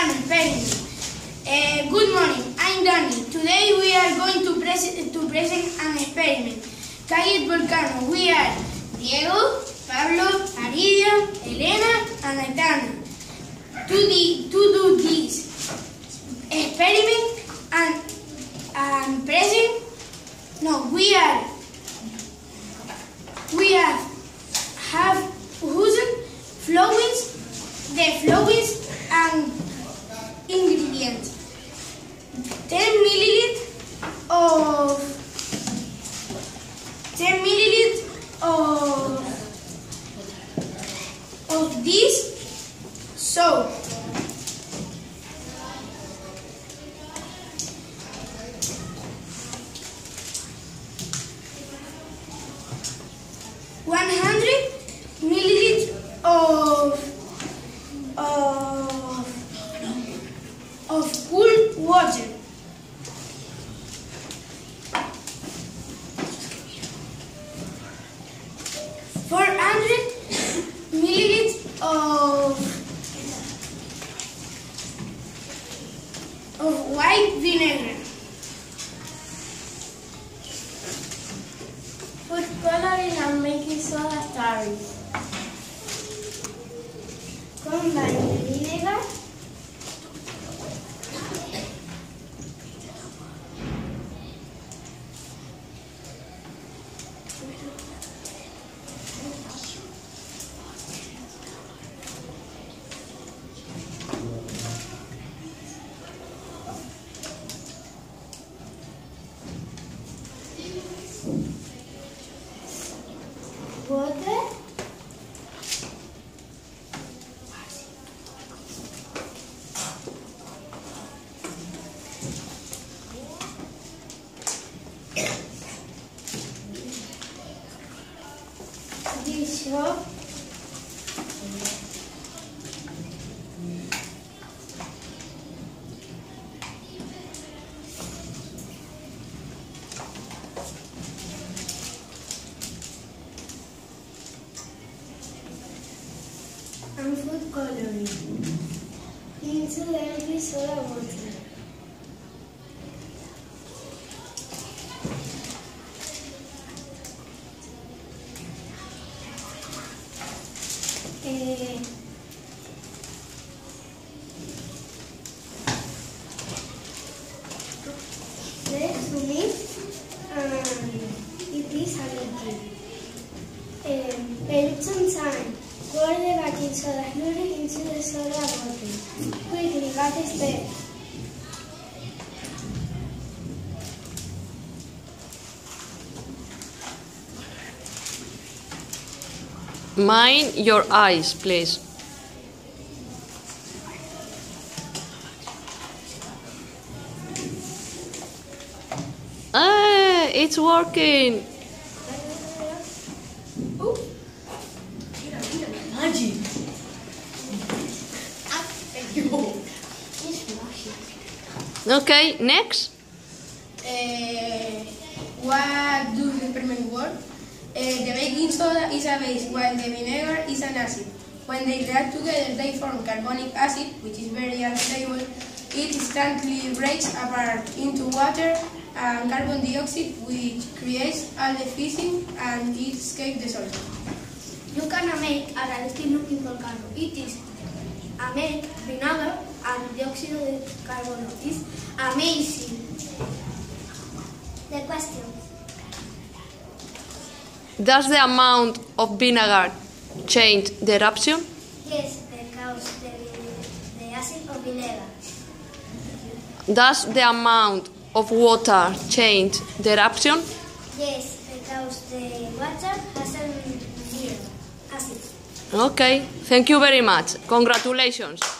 Uh, good morning, I'm Danny. Today we are going to, pres- to present an experiment. Calle Volcano. We are Diego, Pablo, Aridio, Elena, and Aitana. To, the, to do this experiment and, and present, no, we are, we are have chosen flowings, the flowings and ingredients. 10 milliliters of 10 milliliters of of this soap. One hundred milliliters of of of cool water. Four hundred milliliters of of white vinegar. Put color in and make making soda starries. Combine the vinegar water dish soap and food coloring into every soda water. Eh, it liquid. Um, bottle. Quickly, got step. Mind your eyes, please. Ah, it's working. Okay, next. Uh, what do the experiment work? Uh, the baking soda is a base while the vinegar is an acid. When they react together, they form carbonic acid, which is very unstable. It instantly breaks apart into water and carbon dioxide, which creates all the and it escapes the solid. You can make a realistic looking volcano. It is a make vinegar and dioxide of carbon is amazing. The question. Does the amount of vinegar change the eruption? Yes, because the, the acid of vinegar. Does the amount of water change the eruption? Yes, because the water has a zero acid. Okay, thank you very much. Congratulations.